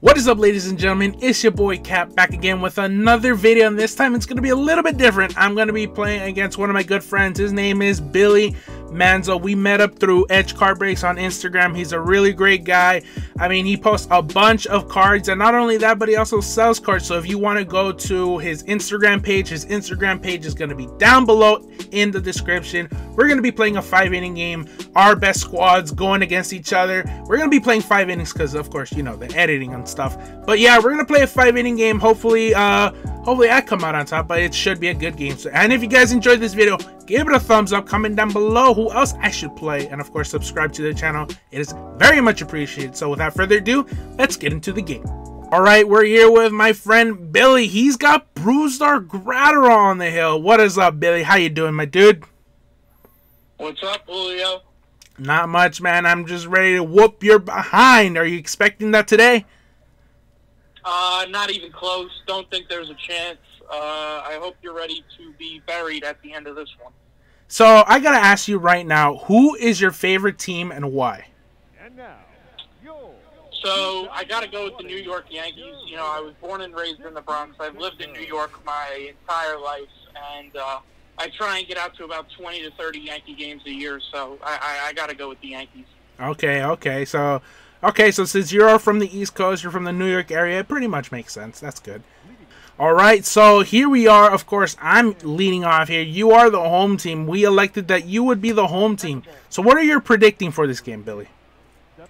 What is up ladies and gentlemen, it's your boy Cap back again with another video and this time it's going to be a little bit different. I'm going to be playing against one of my good friends, his name is Billy Manzo. We met up through Edge Card Breaks on Instagram. He's a really great guy. I mean, he posts a bunch of cards, and not only that, but he also sells cards. So if you want to go to his Instagram page, his Instagram page is going to be down below in the description. We're going to be playing a five inning game. Our best squads going against each other. We're going to be playing five innings because, of course, you know, the editing and stuff. But yeah, we're going to play a five inning game. Hopefully, uh, hopefully I come out on top, but it should be a good game. So, and if you guys enjoyed this video, give it a thumbs up, comment down below who else I should play, and of course subscribe to the channel. It is very much appreciated. So without further ado, let's get into the game. Alright, we're here with my friend Billy. He's got Brusdar Graterol on the hill. What is up, Billy? How you doing, my dude? What's up, Julio? Not much, man. I'm just ready to whoop your behind. Are you expecting that today? Uh, not even close. Don't think there's a chance. Uh, I hope you're ready to be buried at the end of this one. So I gotta ask you right now, who is your favorite team and why? And now, so I gotta go with the New York Yankees. You know, I was born and raised in the Bronx. I've lived in New York my entire life, and uh, I try and get out to about 20 to 30 Yankee games a year. So I, I, I gotta go with the Yankees. Okay, okay. So, okay, so since you're from the East Coast, you're from the New York area, it pretty much makes sense. That's good. All right, so here we are. Of course, I'm leading off here. You are the home team. We elected that you would be the home team. So what are you predicting for this game, Billy? Uh,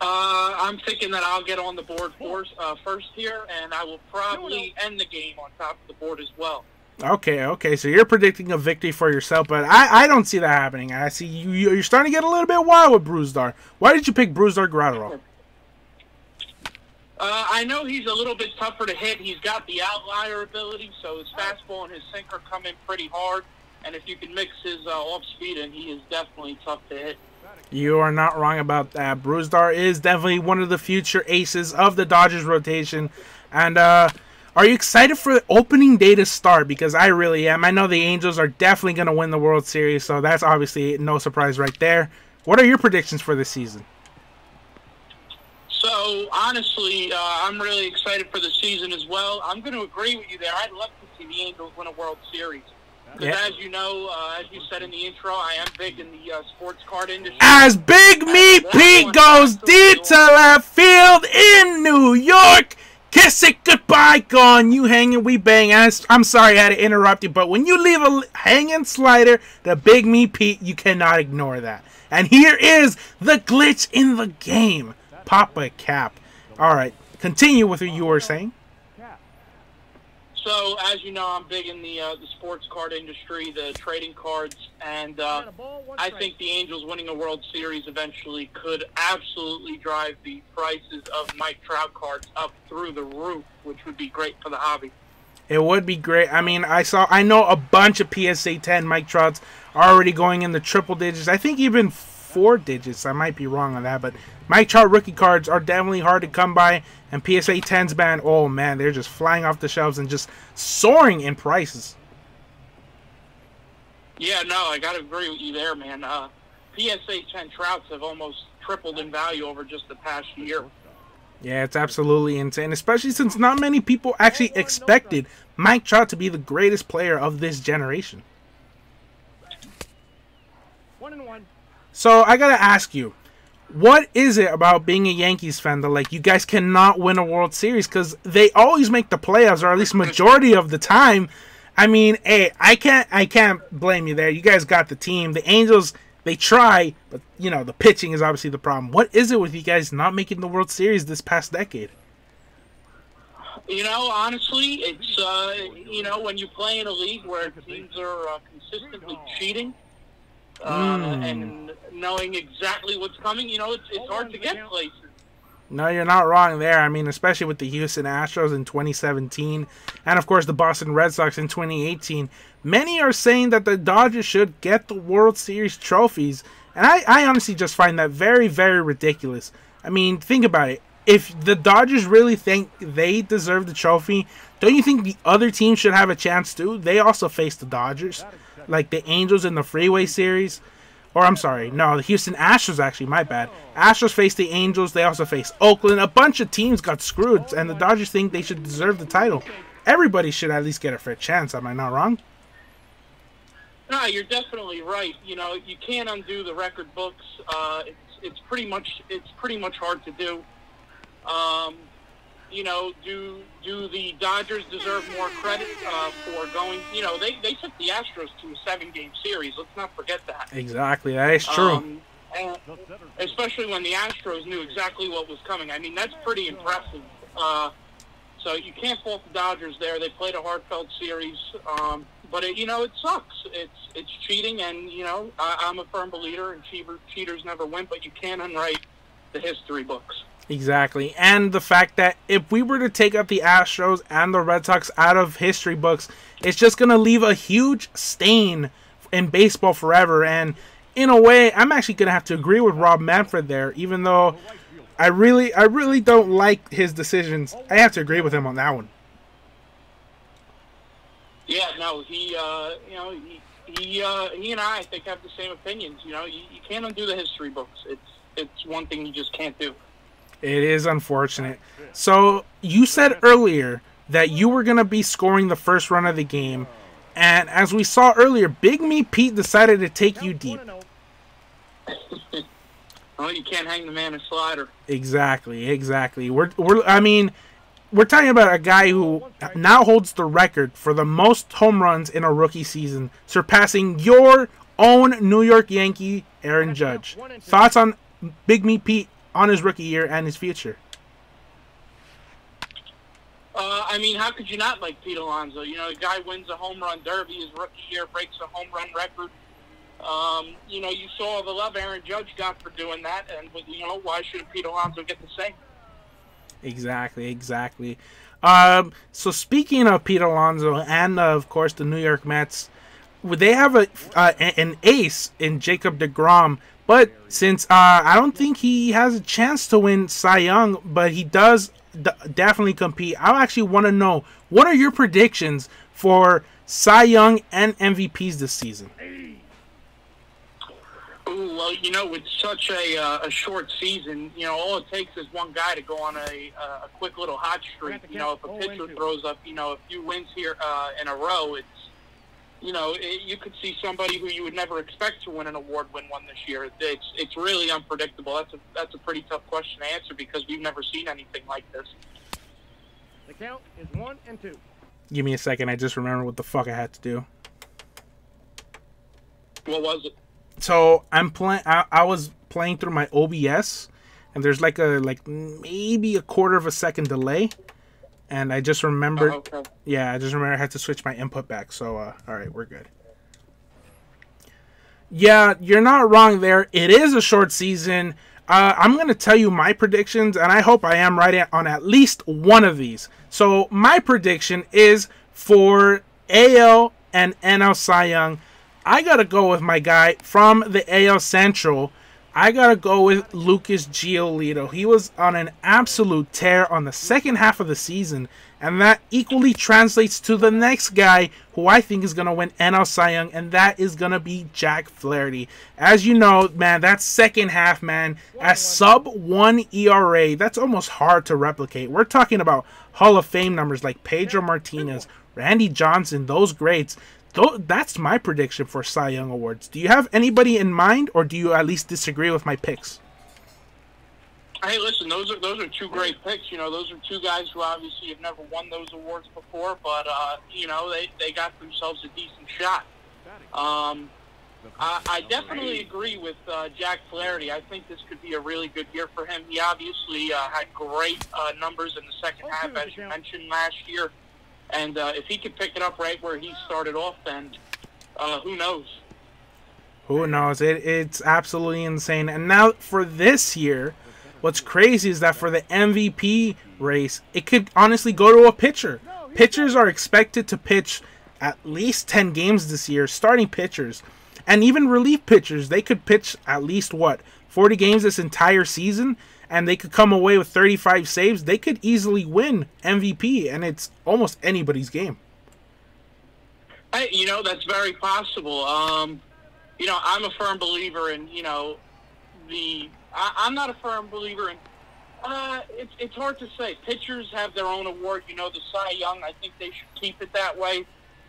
I'm thinking that I'll get on the board first, uh, first here, and I will probably end the game on top of the board as well. Okay, okay. So you're predicting a victory for yourself, but I, I don't see that happening. I see you you're starting to get a little bit wild with Brusdar. Why did you pick Brusdar Graterol? Uh, I know he's a little bit tougher to hit. He's got the outlier ability, so his fastball and his sinker come in pretty hard. And if you can mix his uh, off speed in, he is definitely tough to hit. You are not wrong about that. Brusdar is definitely one of the future aces of the Dodgers rotation. And uh, are you excited for opening day to start? Because I really am. I know the Angels are definitely going to win the World Series, so that's obviously no surprise right there. What are your predictions for this season? So honestly, uh, I'm really excited for the season as well. I'm going to agree with you there. I'd love to see the Angels win a World Series. Because yeah. as you know, uh, as you said in the intro, I am big in the uh, sports card industry. As Big Meat Pete goes deep to left field in New York, kiss it goodbye, gone. You hanging, we bang. I'm sorry I had to interrupt you, but when you leave a hanging slider, the Big Me Pete, you cannot ignore that. And here is the glitch in the game. Papa Cap. All right, continue with what you were saying. Yeah. So, as you know, I'm big in the uh, the sports card industry, the trading cards, and uh, I think the Angels winning a World Series eventually could absolutely drive the prices of Mike Trout cards up through the roof, which would be great for the hobby. It would be great. I mean, I saw, I know a bunch of PSA 10 Mike Trouts already going in the triple digits. I think even four digits. I might be wrong on that, but Mike Trout rookie cards are definitely hard to come by, and PSA 10s, man, oh man, they're just flying off the shelves and just soaring in prices. Yeah, no, I gotta agree with you there, man. Uh, PSA 10 Trouts have almost tripled in value over just the past year. Yeah, it's absolutely insane, especially since not many people actually expected Mike Trout to be the greatest player of this generation. One and one. So I gotta ask you, what is it about being a Yankees fan that like you guys cannot win a World Series because they always make the playoffs or at least majority of the time. I mean, hey, I can't I can't blame you there. You guys got the team. The Angels they try, but you know the pitching is obviously the problem. What is it with you guys not making the World Series this past decade? You know, honestly, it's uh, you know when you play in a league where teams are uh, consistently cheating uh, mm. and knowing exactly what's coming, you know, it's, it's hard to get places. No, you're not wrong there. I mean, especially with the Houston Astros in 2017 and, of course, the Boston Red Sox in 2018. Many are saying that the Dodgers should get the World Series trophies. And I, I honestly just find that very, very ridiculous. I mean, think about it. If the Dodgers really think they deserve the trophy, don't you think the other team should have a chance too? They also face the Dodgers like the Angels in the Freeway series. or I'm sorry, no, the Houston Astros actually, my bad. Astros faced the Angels. They also faced Oakland. A bunch of teams got screwed, and the Dodgers think they should deserve the title. Everybody should at least get a fair chance. Am I not wrong? No, you're definitely right. You know, you can't undo the record books. Uh, it's it's pretty much it's pretty much hard to do. Um, you know, do do the Dodgers deserve more credit uh, for going? You know, they they took the Astros to a seven game series. Let's not forget that. Exactly, that is true. Um, especially when the Astros knew exactly what was coming. I mean, that's pretty impressive. Uh, so you can't fault the Dodgers there. They played a heartfelt series, um, but it, you know it sucks. It's it's cheating, and you know I, I'm a firm believer, and cheater, cheaters never win. But you can't unwrite the history books. Exactly. And the fact that if we were to take out the Astros and the Red Sox out of history books, it's just going to leave a huge stain in baseball forever. And in a way, I'm actually going to have to agree with Rob Manfred there, even though I really, I really don't like his decisions. I have to agree with him on that one. Yeah, no, he, uh, you know, he, he, uh, he and I, I think, have the same opinions. You know, you, you can't undo the history books. It's, it's one thing you just can't do. It is unfortunate. So you said earlier that you were going to be scoring the first run of the game, and as we saw earlier, Big Me Pete decided to take you deep. well, oh, you can't hang the man a slider. Exactly, exactly. We're we're I mean, we're talking about a guy who now holds the record for the most home runs in a rookie season, surpassing your own New York Yankee Aaron Judge. Thoughts on Big Me Pete on his rookie year and his future? Uh, I mean, how could you not like Pete Alonso? You know, the guy wins a home run derby his rookie year, breaks a home run record. Um, you know, you saw the love Aaron Judge got for doing that, and you know, why shouldn't Pete Alonso get the same? Exactly, exactly. Um, so speaking of Pete Alonso and uh, of course the New York Mets, they have a uh, an ace in Jacob Degrom but since uh, I don't think he has a chance to win Cy Young, but he does d- definitely compete. I actually want to know what are your predictions for Cy Young and MVPs this season? Ooh, well, you know, with such a, uh, a short season, you know, all it takes is one guy to go on a, a quick little hot streak. You know, if a pitcher throws up, you know, a few wins here uh, in a row, it's you know, it, you could see somebody who you would never expect to win an award win one this year. It's it's really unpredictable. That's a that's a pretty tough question to answer because we've never seen anything like this. The count is one and two. Give me a second. I just remember what the fuck I had to do. What was it? So I'm playing. I was playing through my OBS, and there's like a like maybe a quarter of a second delay and I just remembered. Oh, okay. Yeah, I just remember I had to switch my input back. So, uh, all right, we're good. Yeah, you're not wrong there. It is a short season. Uh, I'm going to tell you my predictions, and I hope I am right on at least one of these. So, my prediction is for AL and NL Cy Young. I got to go with my guy from the AL Central. I gotta go with Lucas Giolito. He was on an absolute tear on the second half of the season, and that equally translates to the next guy who I think is gonna win NL Cy Young, and that is gonna be Jack Flaherty. As you know, man, that second half, man, at sub one ERA, that's almost hard to replicate. We're talking about Hall of Fame numbers like Pedro Martinez, Randy Johnson, those greats that's my prediction for Cy Young Awards. Do you have anybody in mind, or do you at least disagree with my picks? Hey, listen, those are those are two great picks. You know, those are two guys who obviously have never won those awards before, but uh, you know they, they got themselves a decent shot. Um, I, I definitely agree with uh, Jack Flaherty. I think this could be a really good year for him. He obviously uh, had great uh, numbers in the second half, as you mentioned last year. And uh, if he could pick it up right where he started off, then uh, who knows? Who knows? It, it's absolutely insane. And now for this year, what's crazy is that for the MVP race, it could honestly go to a pitcher. Pitchers are expected to pitch at least 10 games this year, starting pitchers. And even relief pitchers, they could pitch at least what, 40 games this entire season? And they could come away with 35 saves, they could easily win MVP, and it's almost anybody's game. Hey, you know that's very possible. Um, you know, I'm a firm believer in, you know, the. I, I'm not a firm believer in. Uh, it's it's hard to say. Pitchers have their own award. You know, the Cy Young. I think they should keep it that way.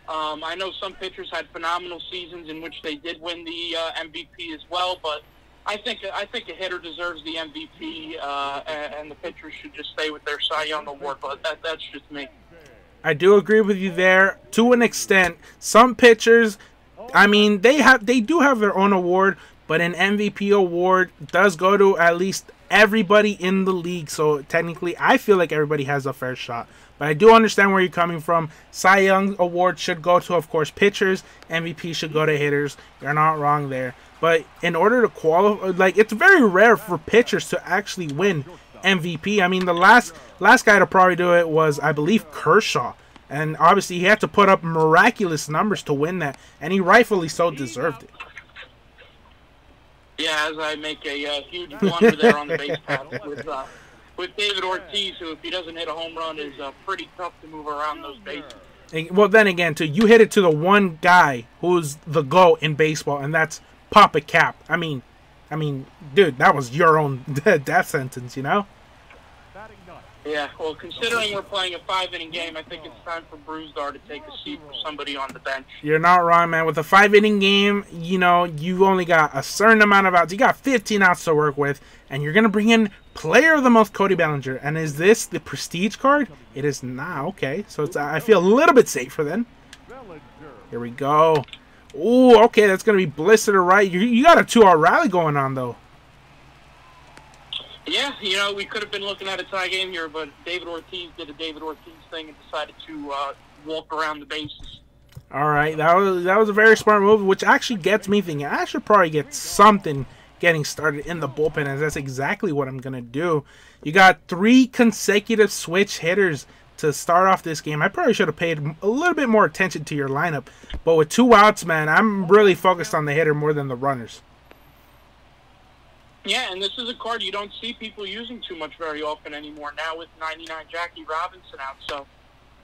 Um, I know some pitchers had phenomenal seasons in which they did win the uh, MVP as well, but I think I think a hitter deserves the MVP, uh, and, the pitchers should just stay with their Cy Young award. But that, that's just me. I do agree with you there to an extent. Some pitchers, I mean, they have they do have their own award, but an MVP award does go to at least everybody in the league. So technically, I feel like everybody has a fair shot. But I do understand where you're coming from. Cy Young award should go to, of course, pitchers. MVP should go to hitters. You're not wrong there. But in order to qualify, like it's very rare for pitchers to actually win MVP. I mean, the last last guy to probably do it was, I believe, Kershaw. And obviously, he had to put up miraculous numbers to win that, and he rightfully so deserved it. Yeah, as I make a uh, huge blunder there on the base paddle with uh, with David Ortiz, who if he doesn't hit a home run is uh, pretty tough to move around those bases. Well, then again, too, you hit it to the one guy who's the GOAT in baseball, and that's Papa Cap. I mean, I mean, dude, that was your own death sentence, you know? Yeah, well, considering we're playing a five-inning game, I think it's time for Brusdar to take a seat for somebody on the bench. You're not wrong, man. With a five-inning game, you know, you only got a certain amount of outs. You got 15 outs to work with, and you're going to bring in player of the month, Cody Bellinger. And is this the prestige card? It is not. Okay, so it's, I feel a little bit safer then. Here we go. Oh, okay, that's going to be Blister to right. You, you got a two-hour rally going on, though. Yeah, you know, we could have been looking at a tie game here, but David Ortiz did a David Ortiz thing and decided to uh, walk around the bases. All right, that was that was a very smart move, which actually gets me thinking. I should probably get something getting started in the bullpen, as that's exactly what I'm gonna do. You got three consecutive switch hitters to start off this game. I probably should have paid a little bit more attention to your lineup, but with two outs, man, I'm really focused on the hitter more than the runners. Yeah, and this is a card you don't see people using too much very often anymore now with 99 Jackie Robinson out. So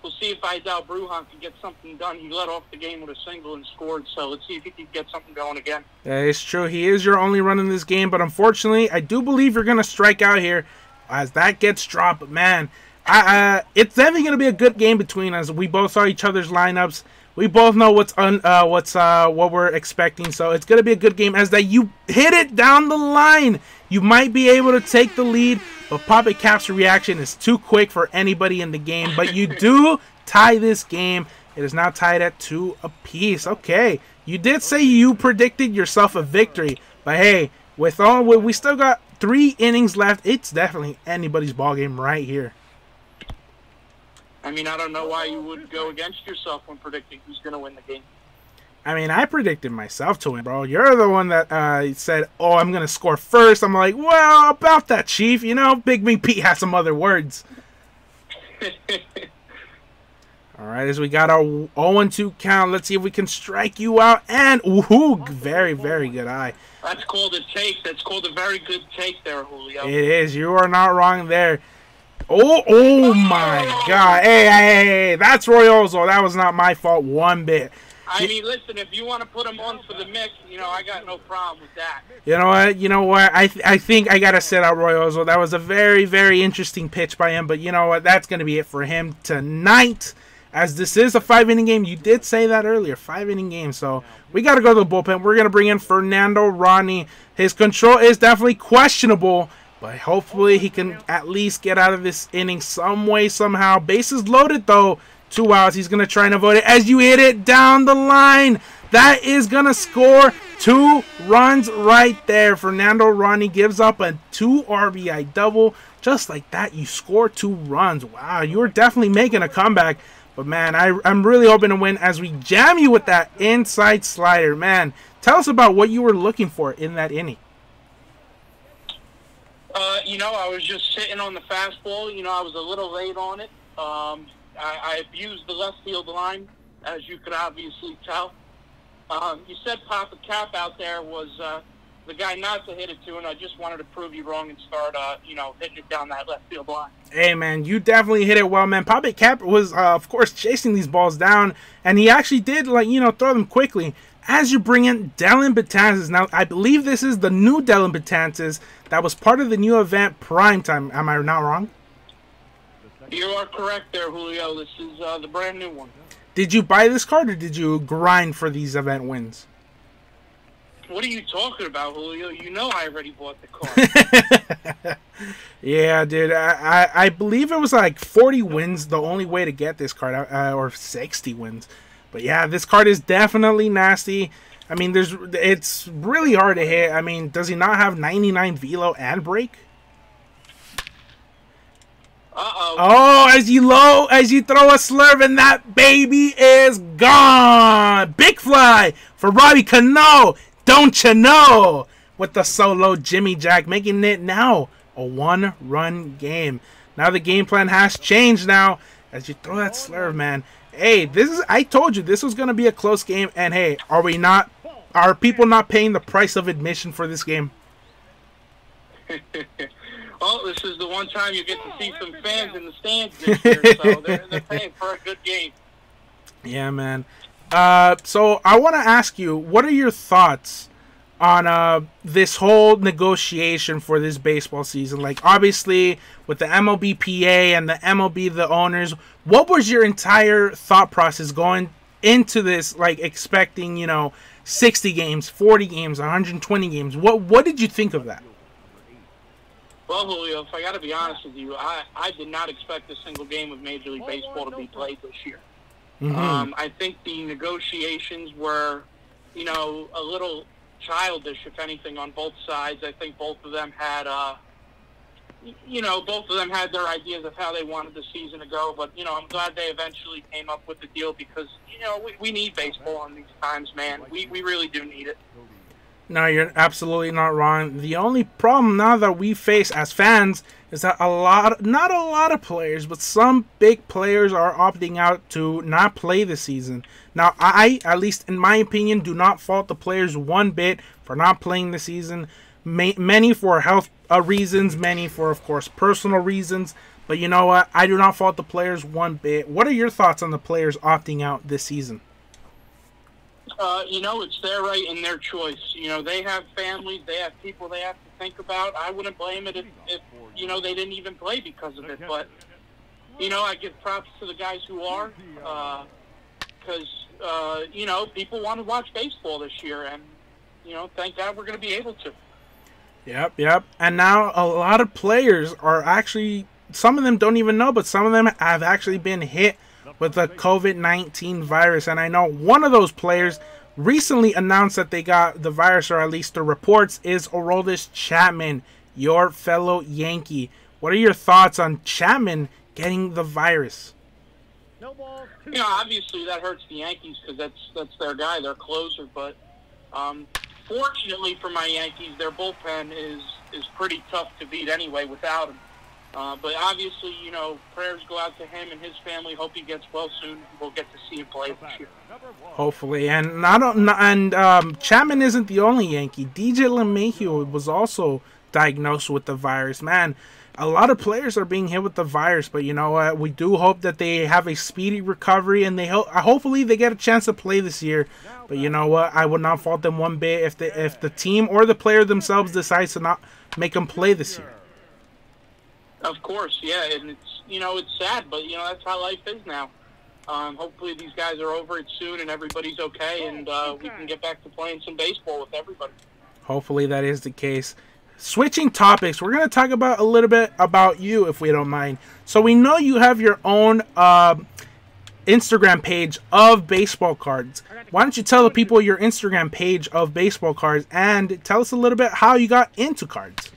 we'll see if Vidal Bruján can get something done. He led off the game with a single and scored, so let's see if he can get something going again. Is true. He is your only run in this game, but unfortunately, I do believe you're going to strike out here as that gets dropped. Man, I, uh, it's definitely going to be a good game between us. We both saw each other's lineups. We both know what's un, uh, what's uh, what we're expecting, so it's gonna be a good game. As that you hit it down the line, you might be able to take the lead, but Papa Cap's reaction is too quick for anybody in the game. But you do tie this game. It is now tied at two apiece. Okay, you did say you predicted yourself a victory, but hey, with all we still got three innings left. It's definitely anybody's ball game right here. I mean, I don't know why you would go against yourself when predicting who's going to win the game. I mean, I predicted myself to win, bro. You're the one that uh, said, "Oh, I'm gonna score first. I'm like, "Well, about that, Chief. You know, Big Me Pete has some other words." All right, as we got our 0-2 count, let's see if we can strike you out. And ooh, very, very good eye. That's called a take. That's called a very good take there, Julio. It is. You are not wrong there. Oh, oh my God! Hey, hey, hey, that's Royoso. That was not my fault one bit. I mean, listen, if you want to put him on for the mix, you know, I got no problem with that. You know what? You know what? I th- I think I gotta set out Royoso. That was a very very interesting pitch by him. But you know what? That's gonna be it for him tonight. As this is a five inning game, you did say that earlier, five inning game. So we got to go to the bullpen. We're gonna bring in Fernando Rodney. His control is definitely questionable. But hopefully he can at least get out of this inning some way, somehow. Bases loaded, though. Two outs. He's going to try and avoid it as you hit it down the line. That is going to score two runs right there. Fernando Rodney gives up a two RBI double. Just like that, you score two runs. Wow, you're definitely making a comeback. But, man, I, I'm really hoping to win as we jam you with that inside slider. Man, tell us about what you were looking for in that inning. Uh, you know, I was just sitting on the fastball. You know, I was a little late on it. Um, I, I abused the left field line, as you could obviously tell. Um, you said Papa Cap out there was uh, the guy not to hit it to, and I just wanted to prove you wrong and start, uh, you know, hitting it down that left field line. Hey, man, you definitely hit it well, man. Papa Cap was, uh, of course, chasing these balls down, and he actually did, like, you know, throw them quickly. As you bring in Dellin Betances. Now, I believe this is the new Dellin Betances that was part of the new event Primetime. Am I not wrong? You are correct there, Julio. This is uh, the brand new one. Did you buy this card or did you grind for these event wins? What are you talking about, Julio? You know I already bought the card. yeah, dude. I, I, I, believe it was like 40 wins the only way to get this card, uh, or 60 wins. But yeah, this card is definitely nasty. I mean, there's it's really hard to hit. I mean, does he not have 99 velo and break? Uh-oh. Oh, as you low, as you throw a slurve and that baby is gone. Big fly for Robbie Cano. Don't you know? With the solo Jimmy Jack, making it now a one-run game. Now the game plan has changed now. As you throw that slurve, man. Hey, this is I told you this was gonna be a close game, and hey, are we not are people not paying the price of admission for this game? well, this is the one time you get to see some fans in the stands this year, so they're, they're paying for a good game. Yeah, man. Uh, so I want to ask you, what are your thoughts on uh, this whole negotiation for this baseball season? Like, obviously, with the MLBPA and the MLB, the owners, what was your entire thought process going into this? Like, expecting, you know, 60 games, 40 games, 120 games. What what did you think of that? Well, Julio, if I got to be honest with you, I, I did not expect a single game of Major League Baseball to be played this year. Mm-hmm. Um, I think the negotiations were, you know, a little childish, if anything, on both sides. I think both of them had, uh, you know, both of them had their ideas of how they wanted the season to go. But you know, I'm glad they eventually came up with the deal because you know we, we need baseball in these times, man. We we really do need it. No, you're absolutely not wrong. The only problem now that we face as fans is that a lot, not a lot of players, but some big players are opting out to not play the season. Now, I, at least in my opinion, do not fault the players one bit for not playing the season. Many for health uh, reasons, many for, of course, personal reasons. But you know what? I do not fault the players one bit. What are your thoughts on the players opting out this season? Uh, you know, it's their right and their choice. You know, they have families, they have people they have to think about. I wouldn't blame it if, if you know, they didn't even play because of it. But, you know, I give props to the guys who are, because, uh, uh, you know, people want to watch baseball this year, and, you know, thank God we're going to be able to. Yep, yep. And now a lot of players are actually, some of them don't even know, but some of them have actually been hit with the COVID 19 virus. And I know one of those players recently announced that they got the virus, or at least the reports, is Aroldis Chapman, your fellow Yankee. What are your thoughts on Chapman getting the virus? You know, obviously that hurts the Yankees because that's that's their guy, their closer. But um, fortunately for my Yankees, their bullpen is is pretty tough to beat anyway without him. Uh, but obviously, you know, prayers go out to him and his family. Hope he gets well soon. We'll get to see him play this year. Hopefully, and not and um, Chapman isn't the only Yankee. DJ LeMahieu was also diagnosed with the virus. Man, a lot of players are being hit with the virus, but you know what? We do hope that they have a speedy recovery, and they ho- hopefully they get a chance to play this year. But you know what? I would not fault them one bit if the if the team or the player themselves decides to not make them play this year. Of course, yeah, and it's you know it's sad, but you know that's how life is now. Um, hopefully these guys are over it soon and everybody's okay, and uh, we can get back to playing some baseball with everybody. Hopefully that is the case. Switching topics, we're going to talk about a little bit about you, if we don't mind. So we know you have your own uh, Instagram page of baseball cards. Why don't you tell the people your Instagram page of baseball cards and tell us a little bit how you got into cards?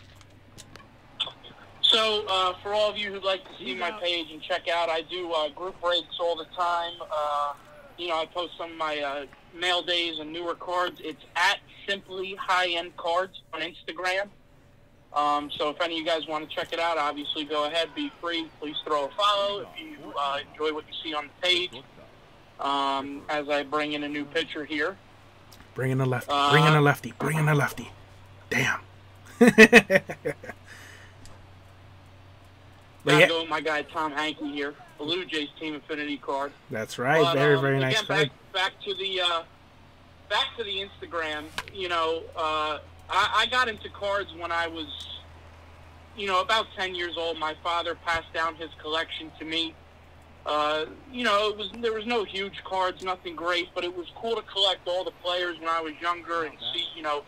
So, uh, for all of you who'd like to see my page and check out, I do uh, group breaks all the time. Uh, you know, I post some of my uh, mail days and newer cards. It's at Simply High End Cards on Instagram. Um, so, if any of you guys want to check it out, obviously go ahead, be free. Please throw a follow if you uh, enjoy what you see on the page. Um, as I bring in a new picture here. Bring in a lefty. Bring in a uh, lefty. Bring in a lefty. Damn. Gotta yeah. go with my guy Tom Henke here, Blue Jays Team Affinity card. That's right. But, very, um, very nice again, back, back to the uh, back to the Instagram. You know, uh, I, I got into cards when I was, you know, about ten years old. My father passed down his collection to me. Uh, you know, it was there was no huge cards, nothing great, but it was cool to collect all the players when I was younger and see, you know,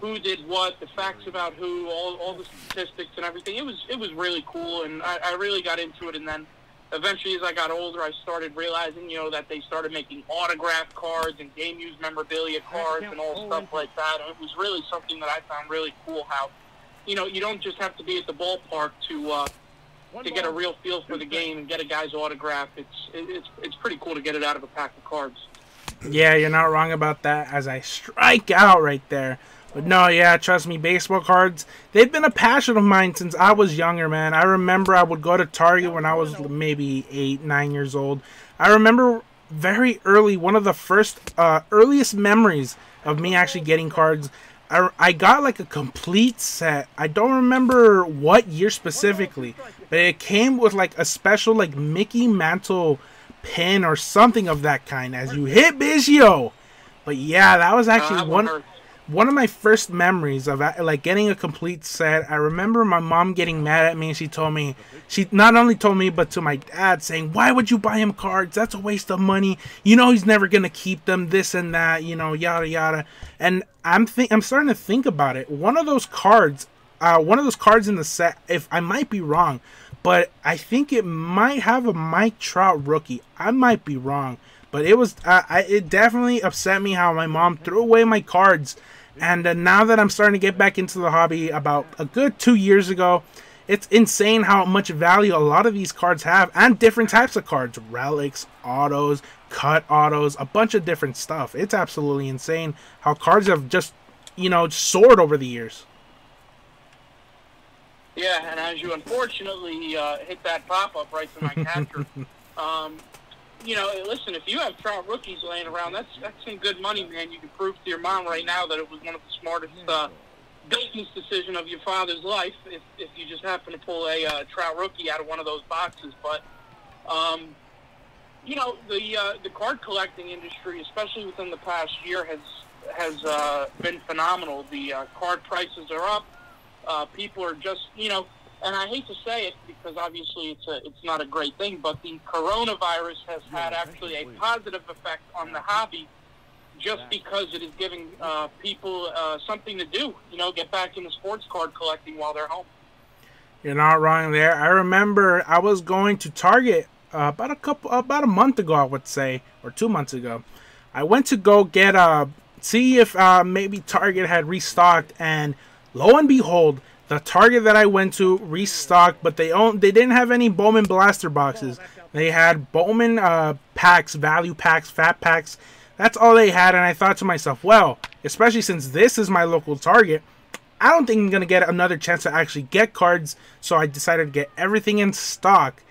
who did what, the facts about who, all, all the statistics and everything. It was it was really cool, and I, I really got into it. And then eventually, as I got older, I started realizing, you know, that they started making autograph cards and game used memorabilia cards and all stuff like that. And it was really something that I found really cool. How, you know, you don't just have to be at the ballpark to. Uh, to get a real feel for the game and get a guy's autograph. It's it's it's pretty cool to get it out of a pack of cards. Yeah, you're not wrong about that. As I strike out right there. But no, yeah, trust me, baseball cards, they've been a passion of mine since I was younger, man. I remember I would go to Target when I was maybe eight, nine years old. I remember very early, one of the first, uh, earliest memories of me actually getting cards. I, I got like a complete set. I don't remember what year specifically, but it came with like a special like Mickey Mantle pin or something of that kind as you hit Biggio. But yeah, that was actually Uh, one. One of my first memories of like getting a complete set. I remember my mom getting mad at me and she told me she not only told me but to my dad saying, "Why would you buy him cards? That's a waste of money. You know he's never to keep them this and that, you know, yada yada." And I'm think I'm starting to think about it. One of those cards uh, one of those cards in the set, if I might be wrong, but I think it might have a Mike Trout rookie. I might be wrong, but it was uh, I, it definitely upset me how my mom threw away my cards. And uh, now that I'm starting to get back into the hobby, about a good two years ago, it's insane how much value a lot of these cards have, and different types of cards, relics, autos, cut autos, a bunch of different stuff. It's absolutely insane how cards have just, you know, soared over the years. Yeah, and as you unfortunately uh, hit that pop up right to my catcher, um, you know, listen, if you have Trout rookies laying around, that's that's some good money, man. You can prove to your mom right now that it was one of the smartest uh, business decision of your father's life if, if you just happen to pull a uh, Trout rookie out of one of those boxes. But, um, you know, the uh, the card collecting industry, especially within the past year, has has uh, been phenomenal. The uh, card prices are up. Uh, people are just, you know, and I hate to say it because obviously it's a, it's not a great thing, but the coronavirus has had actually a positive effect on the hobby, just because it is giving uh, people uh, something to do. You know, get back into sports card collecting while they're home. You're not wrong there. I remember I was going to Target uh, about a couple, about a month ago, I would say, or two months ago. I went to go get a see if uh, maybe Target had restocked, and lo and behold, the Target that I went to restocked, but they own they didn't have any Bowman blaster boxes. They had Bowman uh, packs, value packs, fat packs. That's all they had, and I thought to myself, well, especially since this is my local Target, I don't think I'm gonna get another chance to actually get cards. So I decided to get everything in stock,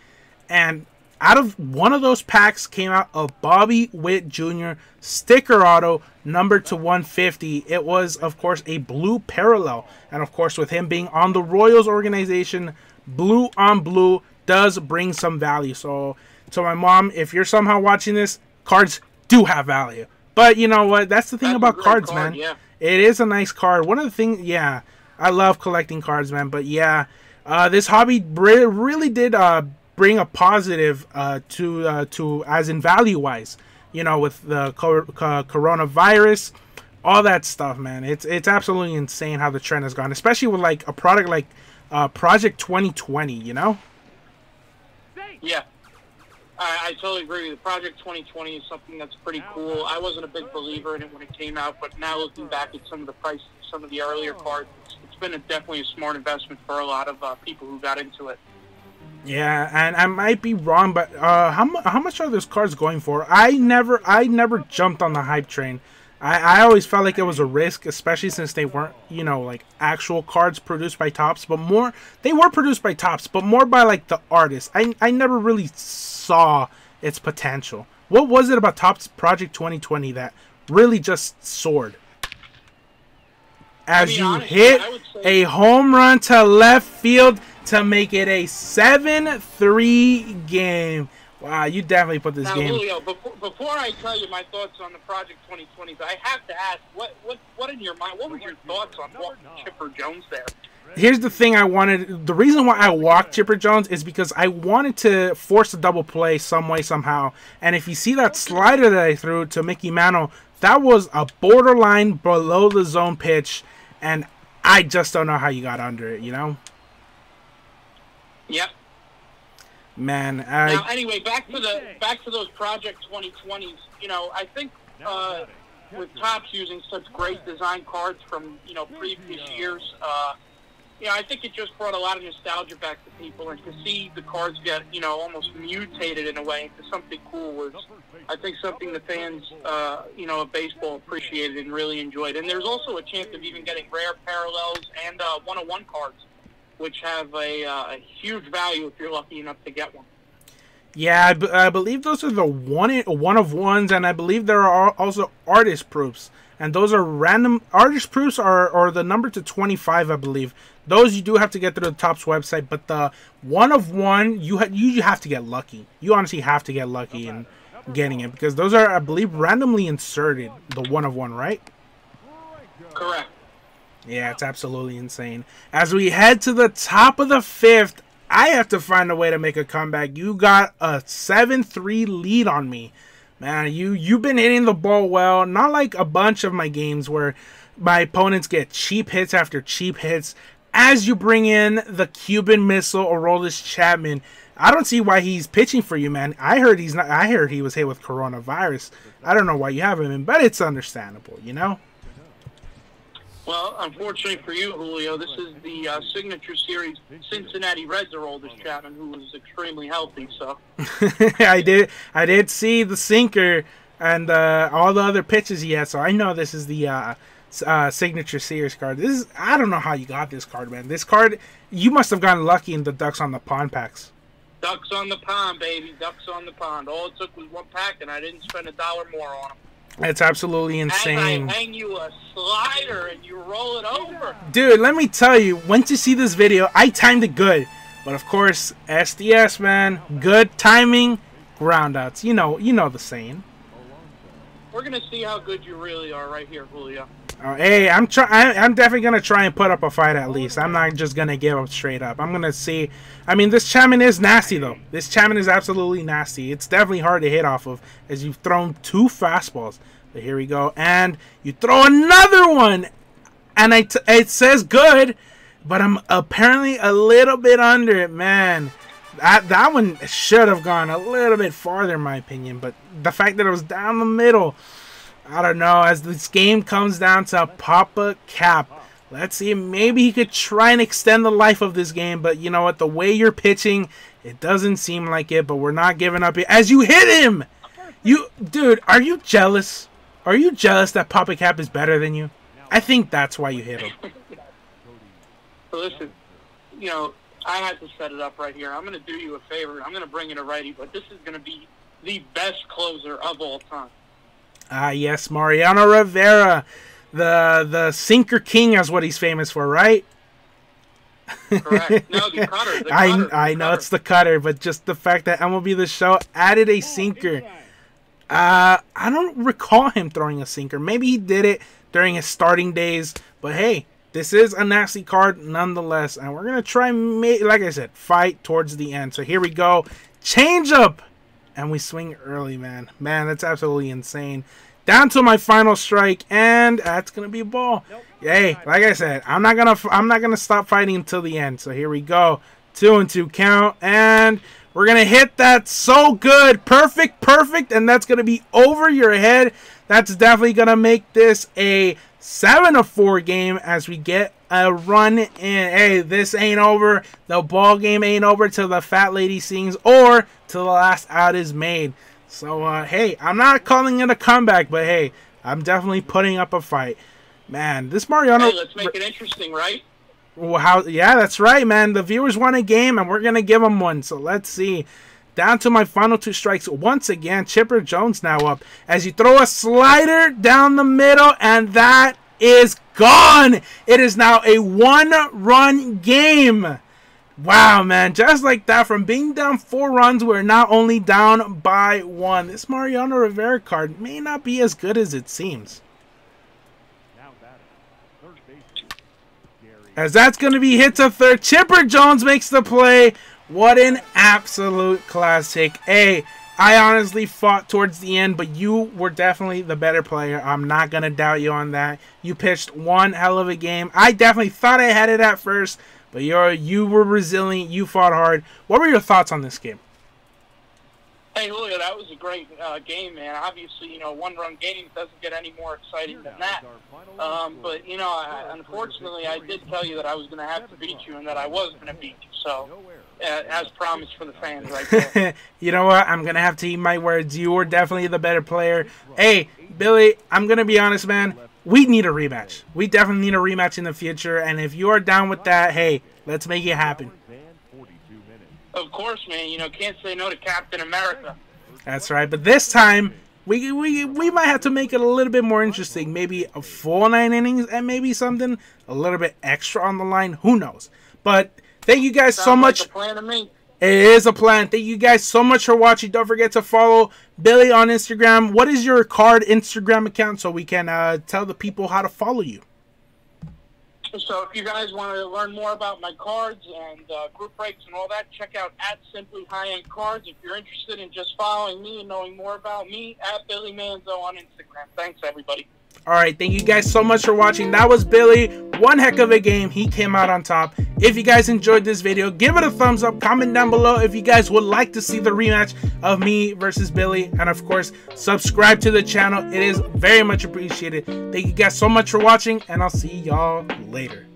and out of one of those packs came out a Bobby Witt Jr. sticker auto number to 150. It was, of course, a blue parallel, and of course, with him being on the Royals organization, blue on blue does bring some value. So, to my mom, if you're somehow watching this, cards do have value. But you know what? That's the thing That's about cards, card, man. yeah. It is a nice card. One of the things, yeah, I love collecting cards, man. But yeah, uh, this hobby really did uh, bring a positive uh, to uh, to as in value wise. You know, with the co- co- coronavirus, all that stuff, man. It's it's absolutely insane how the trend has gone, especially with like a product like uh, Project 2020. You know. Yeah. I, I totally agree with you. Project 2020 is something that's pretty cool. I wasn't a big believer in it when it came out, but now looking back at some of the prices, some of the earlier cards, it's, it's been a, definitely a smart investment for a lot of uh, people who got into it. Yeah, and I might be wrong, but uh, how mu- how much are those cards going for? I never I never jumped on the hype train. I, I always felt like it was a risk, especially since they weren't you know like actual cards produced by Topps, but more they were produced by Topps, but more by like the artist. I I never really saw its potential. What was it about Topps Project 2020 that really just soared? As you honestly, hit a home run to left field to make it a 7-3 game. Wow, you definitely put this now, game. Julio, before, before I tell you my thoughts on the Project 2020, I have to ask, what what what in your mind? What were your thoughts on walking Chipper Jones there? Here's the thing I wanted. The reason why I walked Chipper Jones is because I wanted to force a double play some way, somehow. And if you see that slider that I threw to Mickey Mantle, that was a borderline below the zone pitch. And I just don't know how you got under it, you know? Yep. Man, I. Now, anyway, back to the back to those Project 2020s. You know, I think uh, with Topps using such great design cards from you know previous years, uh, you know, I think it just brought a lot of nostalgia back to people, and to see the cards get you know almost mutated in a way into something cool was, I think, something the fans uh, you know of baseball appreciated and really enjoyed. And there's also a chance of even getting rare parallels and uh, one-on-one cards which have a, uh, a huge value if you're lucky enough to get one. Yeah, I, b- I believe those are the one one of ones, and I believe there are also artist proofs, and those are random artist proofs are are the number to twenty five, I believe. Those you do have to get through the Topps website, but the one of one you ha- you have to get lucky. You honestly have to get lucky in getting it because those are I believe randomly inserted. The one of one, right? Correct. Yeah, it's absolutely insane. As we head to the top of the fifth, I have to find a way to make a comeback. You got a 7-3 lead on me. Man, you you've been hitting the ball well. Not like a bunch of my games where my opponents get cheap hits after cheap hits. As you bring in the Cuban Missile Aroldis Chapman, I don't see why he's pitching for you, man. I heard he's not. I heard he was hit with coronavirus. I don't know why you have him in, but it's understandable, you know. Well, unfortunately for you, Julio, this is the uh, signature series. Cincinnati Reds Aroldis Chapman, who was extremely healthy. So I did. I did see the sinker and uh, all the other pitches he had. So I know this is the uh, uh, signature series card. This is. I don't know how you got this card, man. This card, you must have gotten lucky in the Ducks on the Pond packs. ducks on the pond, baby, ducks on the pond. All it took was one pack, and I didn't spend a dollar more on them. It's absolutely insane. As I hang you a slider and you roll it over. Dude, let me tell you, once you see this video, I timed it good. But of course, SDS, man, good timing, groundouts. You know, you know the saying. We're gonna see how good you really are right here, Julio. Oh, hey, I'm try. I'm definitely gonna try and put up a fight at least. I'm not just gonna give up straight up. I'm gonna see. I mean, this Chapman is nasty though. This Chapman is absolutely nasty. It's definitely hard to hit off of as you've thrown two fastballs. But here we go, and you throw another one, and I t- it says good, but I'm apparently a little bit under it, man. That that one should have gone a little bit farther, in my opinion. But the fact that it was down the middle. I don't know. As this game comes down to Papa Cap, let's see. Maybe he could try and extend the life of this game. But you know what? The way you're pitching, it doesn't seem like it. But we're not giving up. As you hit him, you dude, are you jealous? Are you jealous that Papa Cap is better than you? I think that's why you hit him. Listen, you know, I had to set it up right here. I'm gonna do you a favor. I'm gonna bring in a righty, but this is gonna be the best closer of all time. Ah, yes, Mariano Rivera, the the sinker king, is what he's famous for, right? Correct. No, the cutter. The I cutter, I the know cutter. it's the cutter, but just the fact that MLB The Show added a sinker. Uh, I don't recall him throwing a sinker. Maybe he did it during his starting days, but hey, this is a nasty card nonetheless, and we're gonna try, like I said, fight towards the end. So here we go, change up, and we swing early, man. Man, that's absolutely insane. Down to my final strike, and that's gonna be a ball. Yay! like I said, I'm not gonna I'm not gonna stop fighting until the end. So here we go, two and two count, and we're gonna hit that so good, perfect, perfect, and that's gonna be over your head. That's definitely gonna make this a seven to four game as we get a run in. Hey, this ain't over. The ball game ain't over till the fat lady sings or till the last out is made. So uh, hey, I'm not calling it a comeback, but hey, I'm definitely putting up a fight. Man, this Mariano. Hey, let's make it interesting, right? Well, how? Yeah, that's right, man. The viewers want a game, and we're gonna give them one. So let's see. Down to my final two strikes once again. Chipper Jones now up as you throw a slider down the middle, and that is gone. It is now a one-run game. Wow, man, just like that, from being down four runs, we're now only down by one. This Mariano Rivera card may not be as good as it seems. As that's going to be hit to third. Chipper Jones makes the play. What an absolute classic. A. I honestly fought towards the end, but you were definitely the better player. I'm not going to doubt you on that. You pitched one hell of a game. I definitely thought I had it at first, but you're you were resilient. You fought hard. What were your thoughts on this game? Hey, Julio, that was a great uh, game, man. Obviously, you know, one-run game doesn't get any more exciting than that. Um, but you know, I, unfortunately, I did tell you that I was going to have to beat you, and that I was going to beat you. So, as promised for the fans, right there. you know what? I'm going to have to eat my words. You were definitely the better player. Hey, Billy, I'm going to be honest, man. We need a rematch. We definitely need a rematch in the future. And if you are down with that, hey, let's make it happen. Of course, man. You know, can't say no to Captain America. That's right. But this time, we we we might have to make it a little bit more interesting. Maybe a full nine innings and maybe something a little bit extra on the line. Who knows? But thank you guys Sounds so much. Like plan to me. It is a plan. Thank you guys so much for watching. Don't forget to follow Billy on Instagram. What is your card Instagram account so we can uh, tell the people how to follow you? So if you guys want to learn more about my cards and uh, group breaks and all that, check out at Simply High End Cards. If you're interested in just following me and knowing more about me, at Billy Manzo on Instagram. Thanks, everybody. All right, thank you guys so much for watching. That was Billy. One heck of a game. He came out on top. If you guys enjoyed this video, give it a thumbs up. Comment down below if you guys would like to see the rematch of me versus Billy. And of course, subscribe to the channel. It is very much appreciated. Thank you guys so much for watching, and I'll see y'all later.